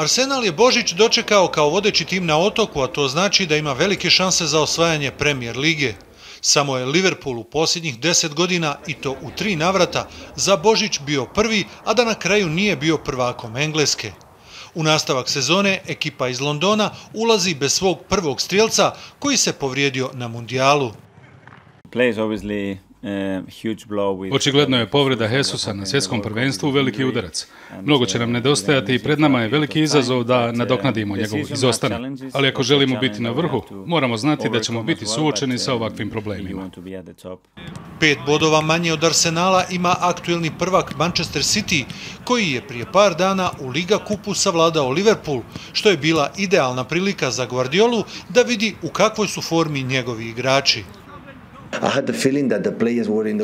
Arsenal je Božić dočekao kao vodeći tim na otoku, a to znači da ima velike šanse za osvajanje premijer lige. Samo je Liverpool u posljednjih deset godina i to u tri navrata za Božić bio prvi, a da na kraju nije bio prvakom Engleske. U nastavak sezone ekipa iz Londona ulazi bez svog prvog strijelca koji se povrijedio na mundijalu. Očigledno je povreda Hesusa na svjetskom prvenstvu veliki udarac. Mnogo će nam nedostajati i pred nama je veliki izazov da nadoknadimo njegov izostanak. Ali ako želimo biti na vrhu, moramo znati da ćemo biti suočeni sa ovakvim problemima. Pet bodova manje od Arsenala ima aktuelni prvak Manchester City, koji je prije par dana u Liga kupu savladao Liverpool, što je bila idealna prilika za Guardiolu da vidi u kakvoj su formi njegovi igrači.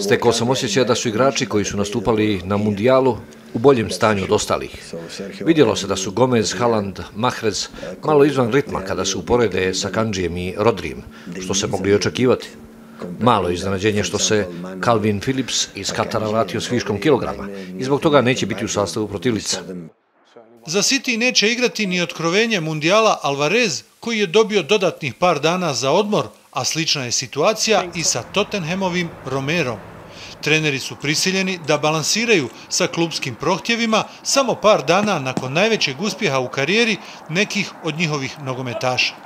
Stekao sam osjećaj da su igrači koji su nastupali na mundijalu u boljem stanju od ostalih. Vidjelo se da su Gomez, Haaland, Mahrez malo izvan ritma kada se uporede sa Kanđijem i Rodrijem, što se mogli očekivati. Malo iznenađenje što se Calvin Phillips iz Katara vratio s viškom kilograma i zbog toga neće biti u sastavu protivlica. Za City neće igrati ni otkrovenje mundijala Alvarez, koji je dobio dodatnih par dana za odmor, a slična je situacija i sa Tottenhamovim Romerom. Treneri su prisiljeni da balansiraju sa klubskim prohtjevima samo par dana nakon najvećeg uspjeha u karijeri nekih od njihovih nogometaša.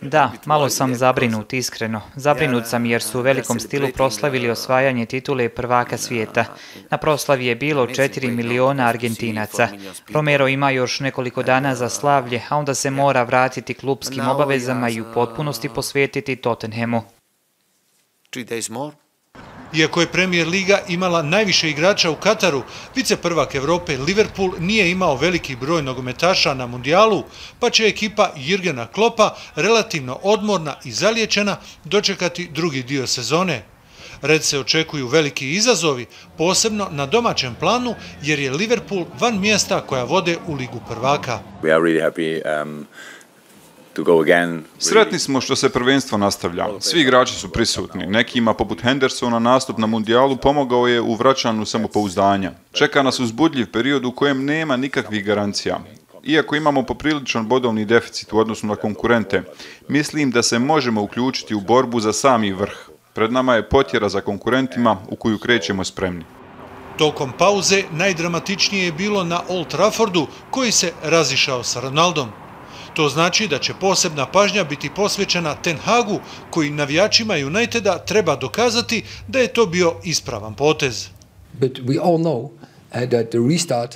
Da, malo sam zabrinut, iskreno. Zabrinut sam jer su u velikom stilu proslavili osvajanje titule prvaka svijeta. Na proslavi je bilo 4 miliona Argentinaca. Romero ima još nekoliko dana za slavlje, a onda se mora vratiti klubskim obavezama i u potpunosti posvetiti Tottenhamu. Iako je Premier Liga imala najviše igrača u Kataru, vice prvak Evrope Liverpool nije imao veliki broj nogometaša na mundijalu, pa će ekipa Jirgena Klopa, relativno odmorna i zaliječena, dočekati drugi dio sezone. Red se očekuju veliki izazovi, posebno na domaćem planu, jer je Liverpool van mjesta koja vode u Ligu prvaka. Sretni smo što se prvenstvo nastavlja. Svi igrači su prisutni. Nekima, poput Hendersona, nastup na mundijalu pomogao je u vraćanju samopouzdanja. Čeka nas uzbudljiv period u kojem nema nikakvih garancija. Iako imamo popriličan bodovni deficit u odnosu na konkurente, mislim da se možemo uključiti u borbu za sami vrh. Pred nama je potjera za konkurentima u koju krećemo spremni. Tokom pauze najdramatičnije je bilo na Old Traffordu koji se razišao sa Ronaldom. To znači da će posebna pažnja biti posvećena Ten Hagu, koji navijačima Uniteda treba dokazati da je to bio ispravan potez.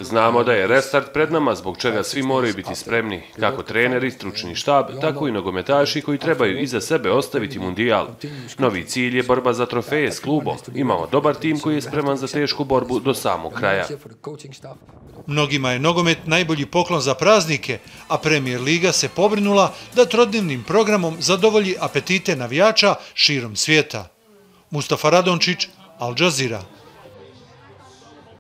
Znamo da je restart pred nama, zbog čega svi moraju biti spremni, kako treneri, stručni štab, tako i nogometaši koji trebaju iza sebe ostaviti mundijal. Novi cilj je borba za trofeje s klubom. Imamo dobar tim koji je spreman za tešku borbu do samog kraja. Mnogima je nogomet najbolji poklon za praznike, a Premier Liga se pobrinula da trodnevnim programom zadovolji apetite navijača širom svijeta. Mustafa Radončić, Al Jazeera.